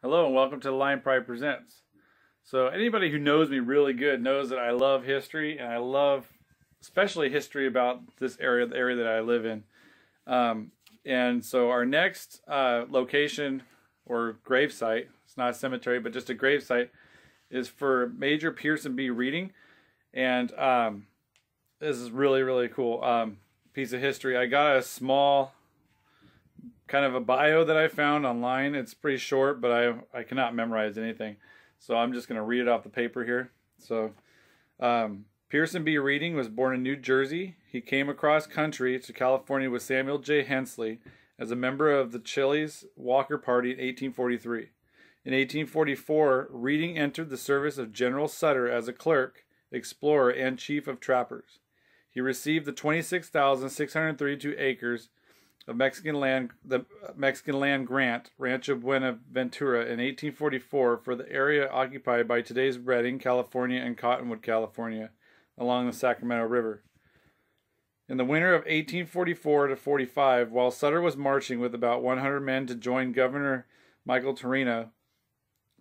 Hello and welcome to Lyon Pryde Presents. So anybody who knows me really good knows that I love history and I love especially history about this area, the area that I live in. Um, and so our next uh, location or grave site, it's not a cemetery, but just a grave site, is for Major Pierson B. Reading. And um, this is really, really cool um, piece of history. I got a small kind of a bio that I found online. It's pretty short, but I I cannot memorize anything, so I'm just going to read it off the paper here. So, um, Pierson B. Reading was born in New Jersey. He came across country to California with Samuel J. Hensley as a member of the Chiles Walker Party in 1843. In 1844, Reading entered the service of General Sutter as a clerk, explorer, and chief of trappers. He received the 26,632 acres of Mexican land, the Mexican land grant, Rancho Buenaventura, in 1844 for the area occupied by today's Redding, California, and Cottonwood, California, along the Sacramento River. In the winter of 1844 to 45, while Sutter was marching with about 100 men to join Governor Michael Torina,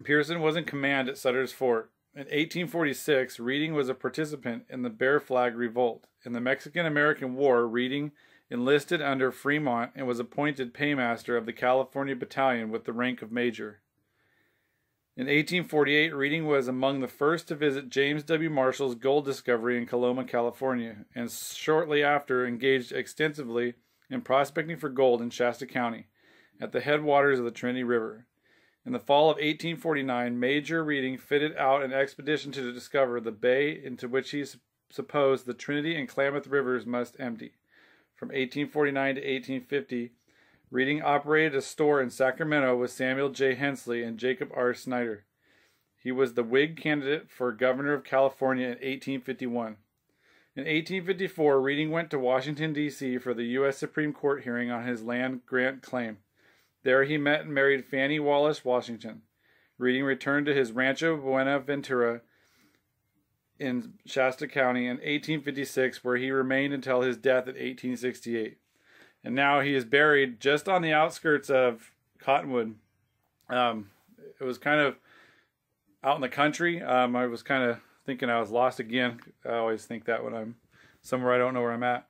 Pierson was in command at Sutter's Fort. In 1846, Reading was a participant in the Bear Flag Revolt. In the Mexican American War, Reading enlisted under Fremont and was appointed paymaster of the California Battalion with the rank of major. In 1848, Reading was among the first to visit James W. Marshall's gold discovery in Coloma, California, and shortly after engaged extensively in prospecting for gold in Shasta County, at the headwaters of the Trinity River. In the fall of 1849, Major Reading fitted out an expedition to discover the bay into which he supposed the Trinity and Klamath rivers must empty. From 1849 to 1850, Reading operated a store in Sacramento with Samuel J. Hensley and Jacob R. Snyder. He was the Whig candidate for governor of California in 1851. In 1854, Reading went to Washington, D.C. for the U.S. Supreme Court hearing on his land grant claim. There he met and married Fanny Wallace Washington. Reading returned to his Rancho Buena Buenaventura in Shasta County in 1856, where he remained until his death in 1868. And now he is buried just on the outskirts of Cottonwood. Um, it was kind of out in the country. Um, I was kind of thinking I was lost again. I always think that when I'm somewhere I don't know where I'm at.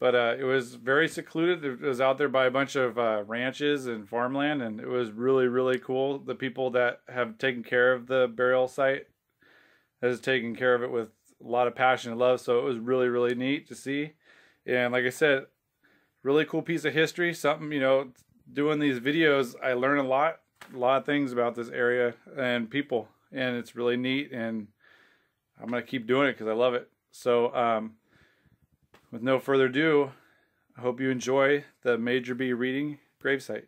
But uh, it was very secluded. It was out there by a bunch of uh, ranches and farmland, and it was really, really cool. The people that have taken care of the burial site has taken care of it with a lot of passion and love. So it was really, really neat to see. And like I said, really cool piece of history. Something, you know, doing these videos, I learn a lot, a lot of things about this area and people. And it's really neat. And I'm going to keep doing it because I love it. So, um, with no further ado, I hope you enjoy the Major B reading gravesite.